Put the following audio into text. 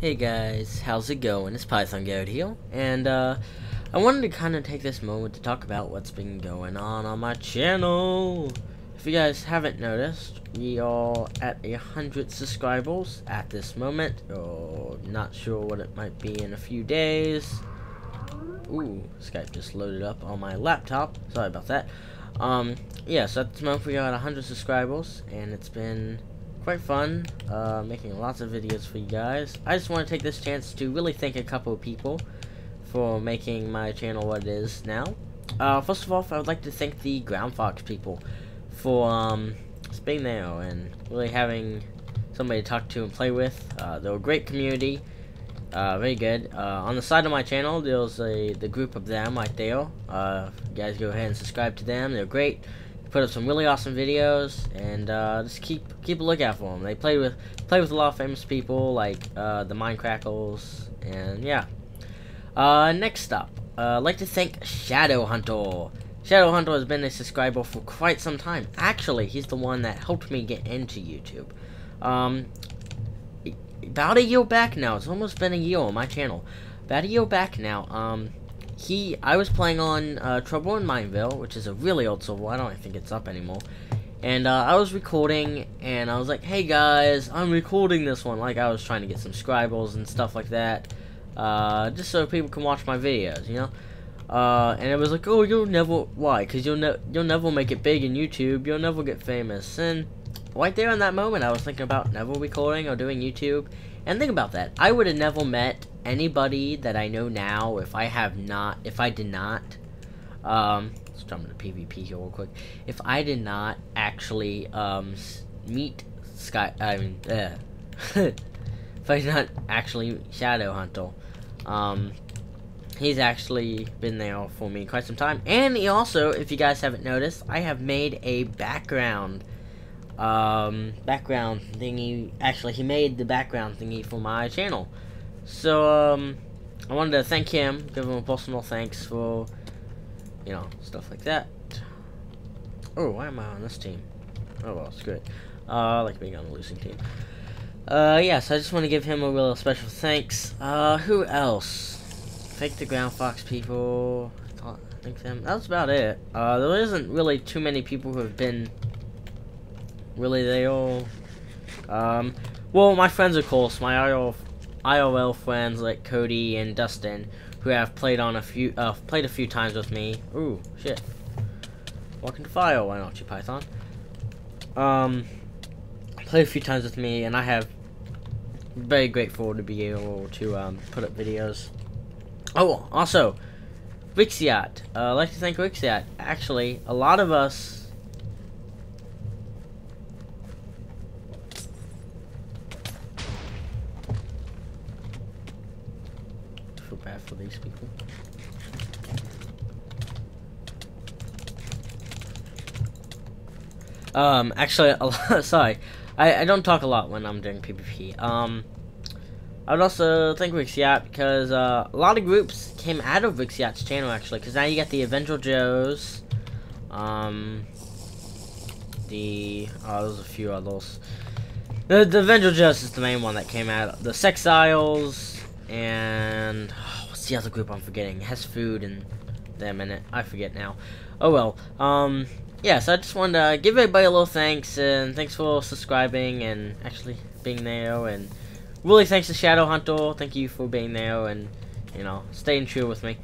Hey guys, how's it going? It's Python Goat here, and uh, I wanted to kind of take this moment to talk about what's been going on on my channel. If you guys haven't noticed, we are at a hundred subscribers at this moment. Oh, not sure what it might be in a few days. Ooh, Skype just loaded up on my laptop. Sorry about that. Um, yeah, so at this moment we are at 100 subscribers, and it's been quite fun, uh, making lots of videos for you guys. I just want to take this chance to really thank a couple of people for making my channel what it is now. Uh, first of all, I would like to thank the Ground Fox people for um, being there and really having somebody to talk to and play with. Uh, they're a great community, uh, very good. Uh, on the side of my channel, there's a the group of them right there. Uh, you guys go ahead and subscribe to them. They're great put up some really awesome videos, and uh, just keep keep a lookout for them. They play with play with a lot of famous people like uh, the Mindcrackers, and yeah. Uh, next up, uh, I'd like to thank Shadow Hunter. Shadow Hunter has been a subscriber for quite some time. Actually, he's the one that helped me get into YouTube. Um, about a year back now. It's almost been a year on my channel. About a year back now. Um, he I was playing on uh, Trouble in Mineville, which is a really old server. I don't think it's up anymore. And uh, I was recording, and I was like, "Hey guys, I'm recording this one." Like I was trying to get some scribbles and stuff like that, uh, just so people can watch my videos, you know. Uh, and it was like, "Oh, you'll never why? Because you'll ne you'll never make it big in YouTube. You'll never get famous." And right there in that moment, I was thinking about never recording or doing YouTube. And think about that. I would have never met anybody that I know now if I have not, if I did not, um, let's jump into PvP here real quick. If I did not actually, um, meet Sky, I mean, uh, if I did not actually Shadow Hunter, um, he's actually been there for me quite some time. And he also, if you guys haven't noticed, I have made a background um, background thingy. Actually, he made the background thingy for my channel. So, um, I wanted to thank him, give him a personal thanks for, you know, stuff like that. Oh, why am I on this team? Oh, well, screw it. Uh, I like being on the losing team. Uh, yeah, so I just want to give him a real special thanks. Uh, who else? Thank the Ground Fox people. Thank them. That's about it. Uh, there isn't really too many people who have been really they all um well my friends of course my IRL, friends like Cody and Dustin who have played on a few uh played a few times with me. Ooh shit. Welcome to fire why not you python? Um played a few times with me and I have very grateful to be able to um put up videos. Oh also Rixiat, uh, I'd like to thank Rixiat. Actually, a lot of us for these people. Um, actually, a lot, sorry, I, I don't talk a lot when I'm doing PvP. Um, I would also thank Rixiat because uh, a lot of groups came out of Rixiat's channel actually, because now you get the Avenger Joes, um, the oh, there's a few others. The the Avenger Joes is the main one that came out. The Sexiles and the other group I'm forgetting? It has food and them in it. I forget now. Oh well. Um, yeah, so I just wanted to give everybody a little thanks, and thanks for subscribing and actually being there, and really thanks to Shadow Hunter. Thank you for being there, and, you know, staying true with me.